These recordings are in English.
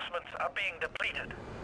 Reinforcements are being depleted.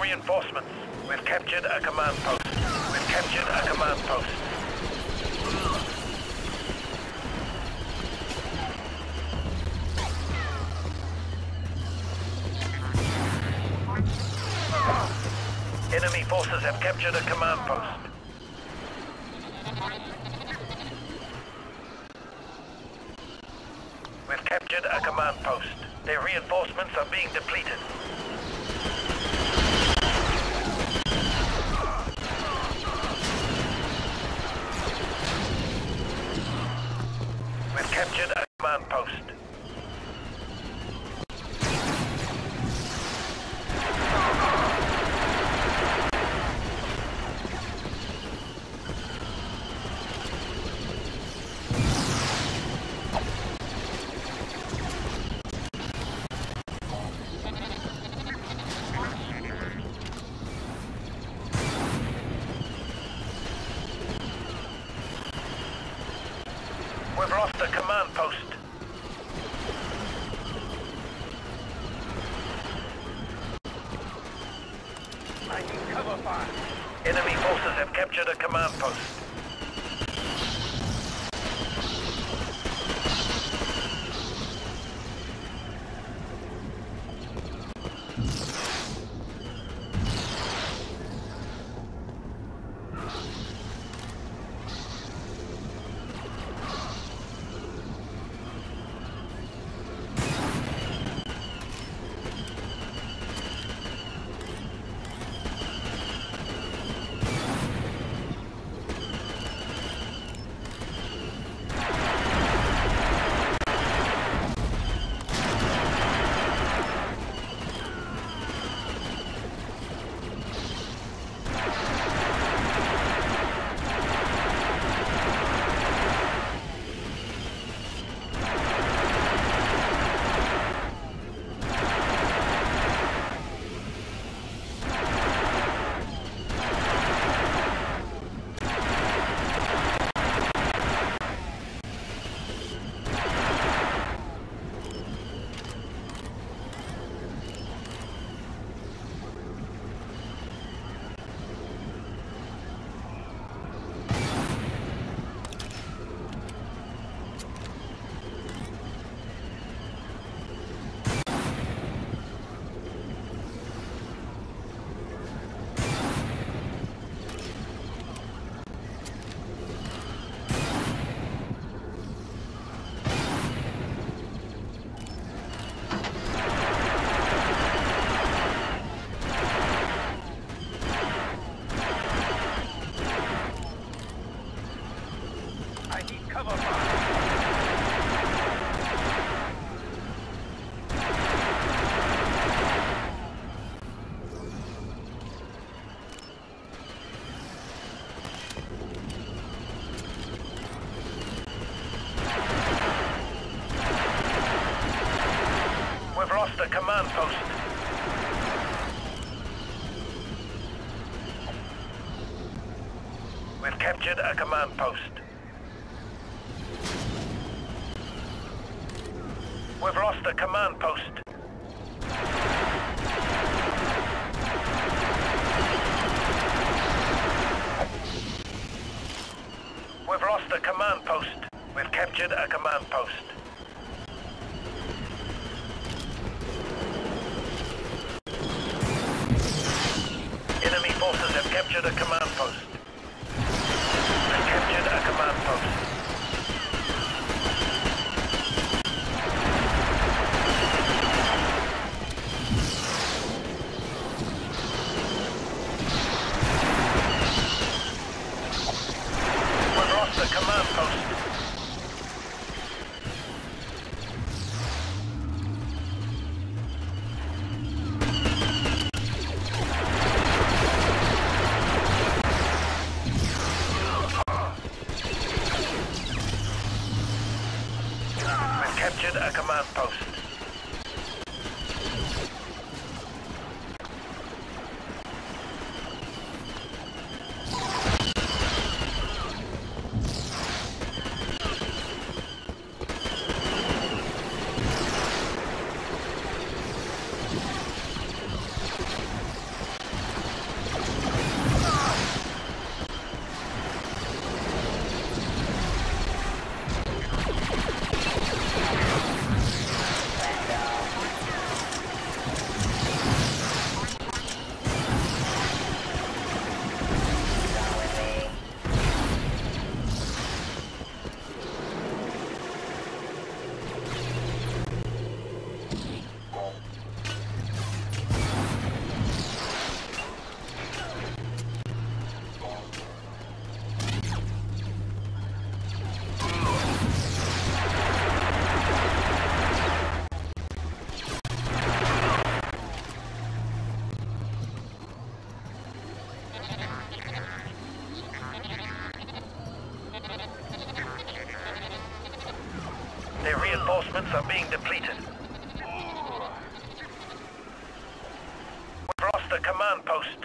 Reinforcements. We've captured a command post. We've captured a command post. Enemy forces have captured a command post. We've captured a command post. Their reinforcements are being depleted. We've We've lost the command need cover fire. Enemy forces have captured a command post. Command post. We've lost a command post. We've lost a command post. We've captured a command post. Enemy forces have captured a command post. A reinforcements are being depleted. We've lost the command post.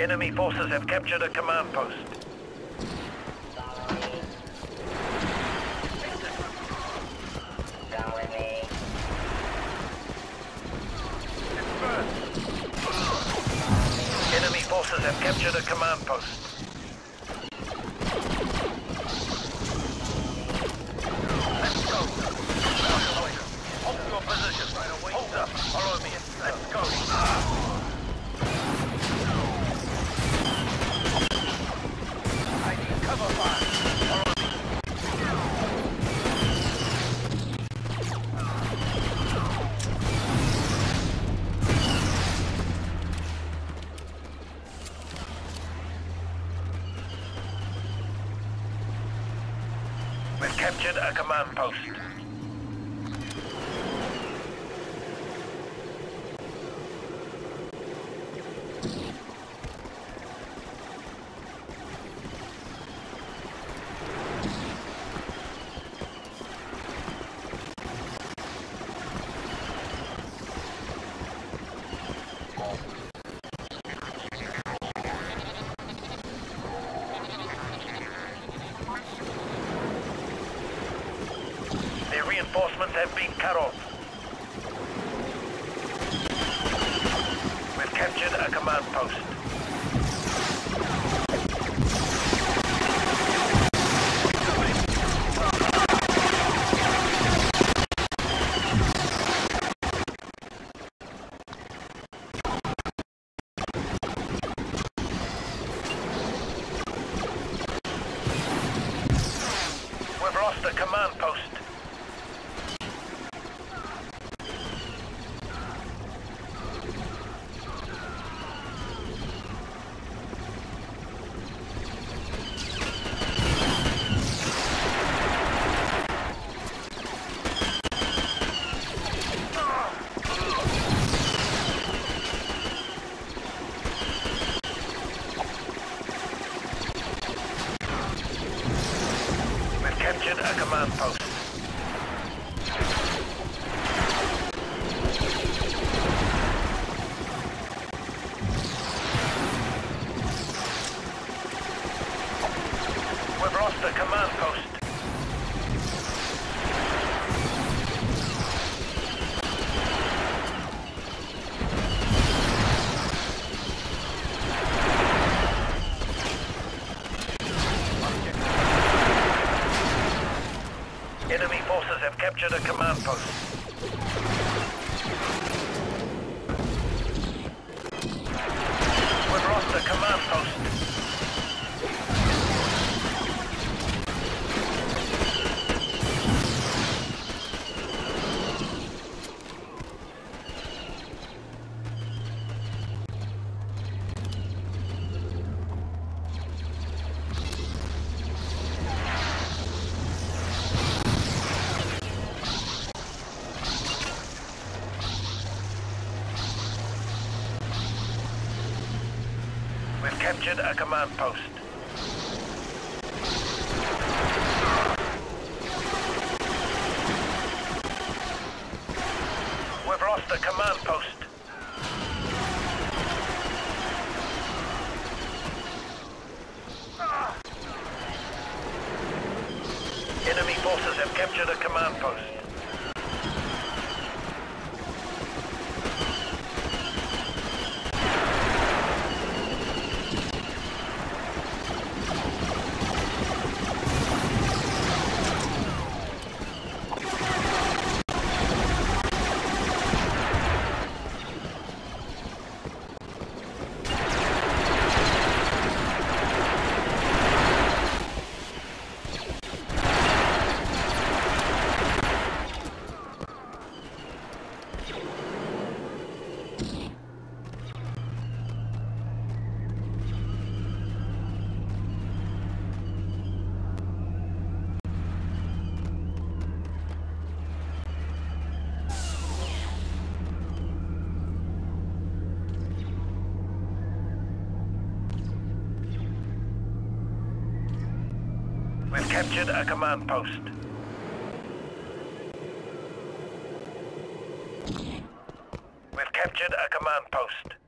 Enemy forces have captured a command post. Enemy forces have captured a command post. Captured a command post. Their reinforcements have been cut off. We've captured a command post. Command post. Captured a command post. We've captured a command post. We've lost a command post. Enemy forces have captured a command post. Captured a command post. We've captured a command post.